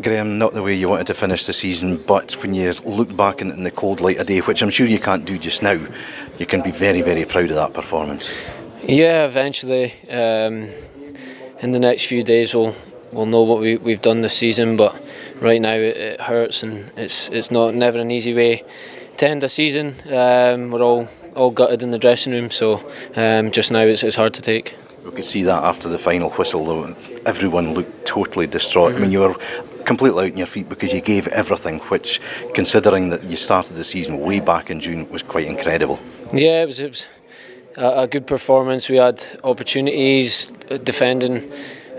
Graeme, not the way you wanted to finish the season, but when you look back in, in the cold light of day, which I'm sure you can't do just now, you can be very, very proud of that performance. Yeah, eventually. Um, in the next few days, we'll we'll know what we, we've done this season. But right now, it, it hurts, and it's it's not never an easy way to end the season. Um, we're all all gutted in the dressing room, so um, just now it's, it's hard to take. We could see that after the final whistle, though. Everyone looked totally distraught. Mm-hmm. I mean, you were completely out on your feet because you gave everything, which, considering that you started the season way back in June, was quite incredible. Yeah, it was, it was a, a good performance. We had opportunities defending.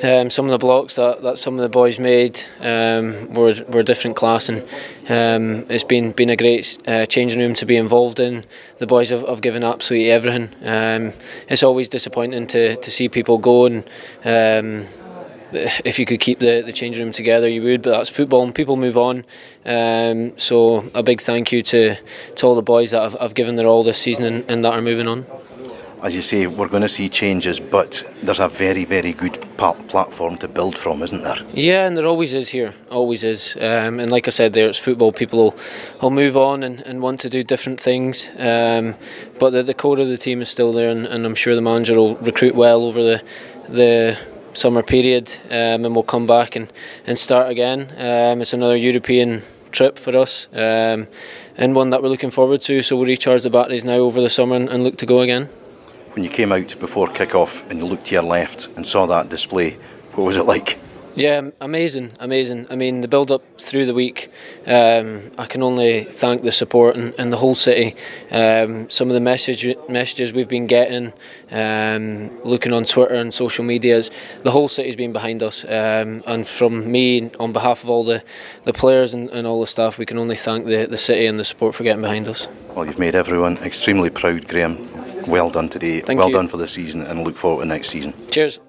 Um, some of the blocks that, that some of the boys made um, were were different class, and um, it's been been a great uh, changing room to be involved in. The boys have, have given absolutely everything. Um, it's always disappointing to, to see people go, and um, if you could keep the, the changing room together, you would. But that's football, and people move on. Um, so a big thank you to to all the boys that have, have given their all this season and, and that are moving on as you say, we're going to see changes, but there's a very, very good platform to build from, isn't there? Yeah, and there always is here, always is. Um, and like I said, there it's football. People will, will move on and, and want to do different things, um, but the, the core of the team is still there, and, and I'm sure the manager will recruit well over the the summer period, um, and we'll come back and, and start again. Um, it's another European trip for us um, and one that we're looking forward to. So we'll recharge the batteries now over the summer and, and look to go again when you came out before kick-off and you looked to your left and saw that display, what was it like? Yeah, amazing, amazing. I mean, the build up through the week, um, I can only thank the support and, and the whole city. Um, some of the message, messages we've been getting, um, looking on Twitter and social medias, the whole city's been behind us. Um, and from me, on behalf of all the, the players and, and all the staff, we can only thank the, the city and the support for getting behind us. Well, you've made everyone extremely proud, Graeme well done today. Thank well you. done for the season and look forward to next season. Cheers.